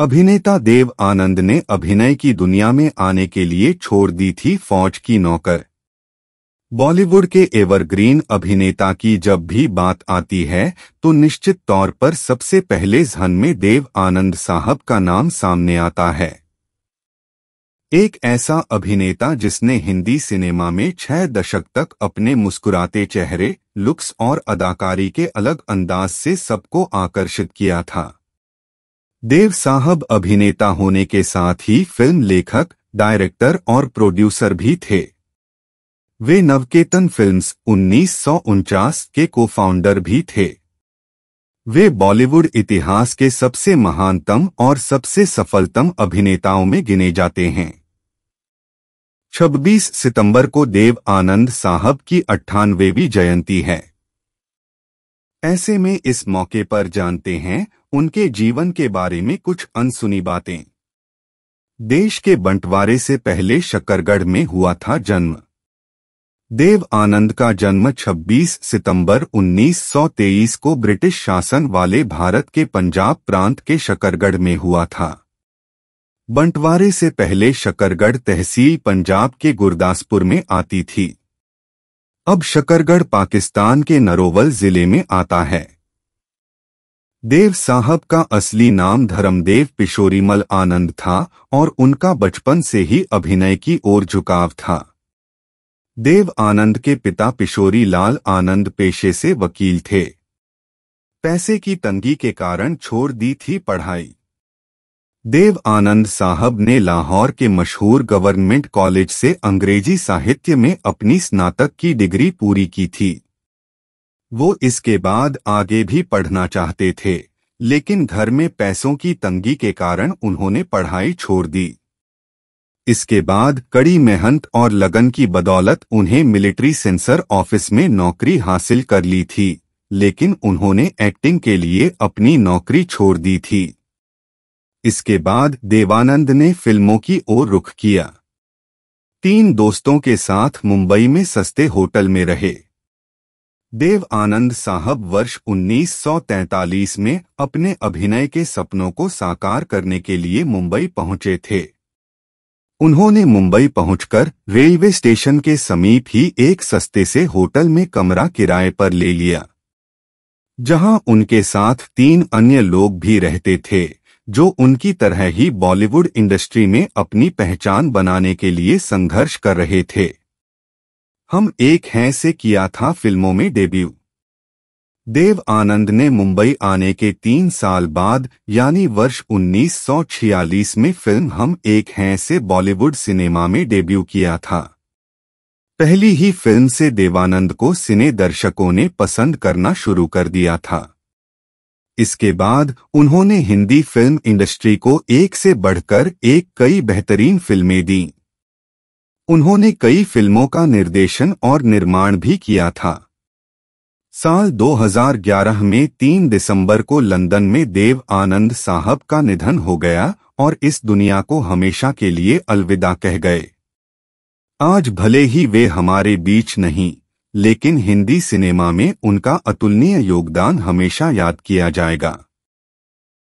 अभिनेता देव आनंद ने अभिनय की दुनिया में आने के लिए छोड़ दी थी फौज की नौकर। बॉलीवुड के एवरग्रीन अभिनेता की जब भी बात आती है तो निश्चित तौर पर सबसे पहले जहन में देव आनंद साहब का नाम सामने आता है। एक ऐसा अभिनेता जिसने हिंदी सिनेमा में छह दशक तक अपने मुस्कुराते चेहरे, लुक्स और अदाकारी के अलग अंदाज से सबको आकर्षित किया था। देव साहब अभिनेता होने के साथ ही फ़िल्म लेखक डायरेक्टर और प्रोड्यूसर भी थे। वे नवकेतन फिल्म्स उन्नीस सौ उनचास के को फाउंडर भी थे। वे बॉलीवुड इतिहास के सबसे महानतम और सबसे सफलतम अभिनेताओं में गिने जाते हैं। 26 सितंबर को देव आनंद साहब की अट्ठानवेवी जयंती है। ऐसे में इस मौके पर जानते हैं उनके जीवन के बारे में कुछ अनसुनी बातें। देश के बंटवारे से पहले शकरगढ़ में हुआ था जन्म। देव आनंद का जन्म 26 सितंबर 1923 को ब्रिटिश शासन वाले भारत के पंजाब प्रांत के शकरगढ़ में हुआ था। बंटवारे से पहले शकरगढ़ तहसील पंजाब के गुरदासपुर में आती थी। अब शकरगढ़ पाकिस्तान के नरोवल ज़िले में आता है। देव साहब का असली नाम धर्मदेव पिशोरीमल आनंद था और उनका बचपन से ही अभिनय की ओर झुकाव था। देव आनंद के पिता पिशोरी लाल आनंद पेशे से वकील थे। पैसे की तंगी के कारण छोड़ दी थी पढ़ाई। देव आनंद साहब ने लाहौर के मशहूर गवर्नमेंट कॉलेज से अंग्रेज़ी साहित्य में अपनी स्नातक की डिग्री पूरी की थी। वो इसके बाद आगे भी पढ़ना चाहते थे, लेकिन घर में पैसों की तंगी के कारण उन्होंने पढ़ाई छोड़ दी। इसके बाद कड़ी मेहनत और लगन की बदौलत उन्हें मिलिट्री सेंसर ऑफ़िस में नौकरी हासिल कर ली थी, लेकिन उन्होंने एक्टिंग के लिए अपनी नौकरी छोड़ दी थी। इसके बाद देवानंद ने फ़िल्मों की ओर रुख किया। तीन दोस्तों के साथ मुंबई में सस्ते होटल में रहे। देव आनंद साहब वर्ष 1943 में अपने अभिनय के सपनों को साकार करने के लिए मुंबई पहुँचे थे। उन्होंने मुंबई पहुंचकर रेलवे स्टेशन के समीप ही एक सस्ते से होटल में कमरा किराए पर ले लिया, जहाँ उनके साथ तीन अन्य लोग भी रहते थे, जो उनकी तरह ही बॉलीवुड इंडस्ट्री में अपनी पहचान बनाने के लिए संघर्ष कर रहे थे। हम एक हैं से किया था फ़िल्मों में डेब्यू। देव आनंद ने मुंबई आने के तीन साल बाद, यानी वर्ष 1946 में फ़िल्म हम एक हैं से बॉलीवुड सिनेमा में डेब्यू किया था। पहली ही फ़िल्म से देवानंद को सिने दर्शकों ने पसंद करना शुरू कर दिया था। इसके बाद उन्होंने हिंदी फ़िल्म इंडस्ट्री को एक से बढ़कर एक कई बेहतरीन फ़िल्में दी। उन्होंने कई फ़िल्मों का निर्देशन और निर्माण भी किया था। साल 2011 में 3 दिसंबर को लंदन में देव आनंद साहब का निधन हो गया और इस दुनिया को हमेशा के लिए अलविदा कह गए। आज भले ही वे हमारे बीच नहीं, लेकिन हिंदी सिनेमा में उनका अतुलनीय योगदान हमेशा याद किया जाएगा।